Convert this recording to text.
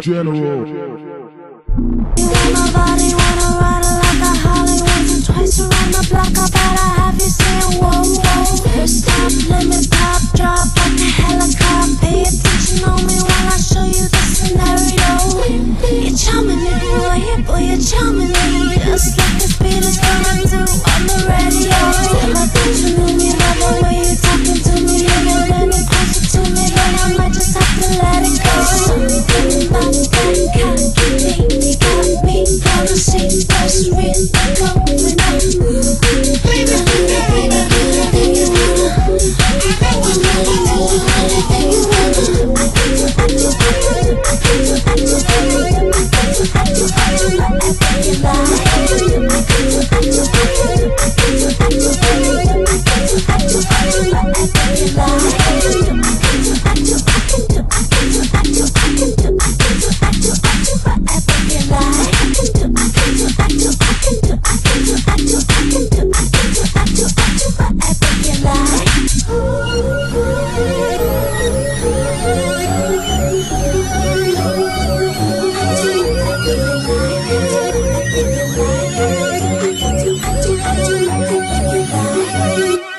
General.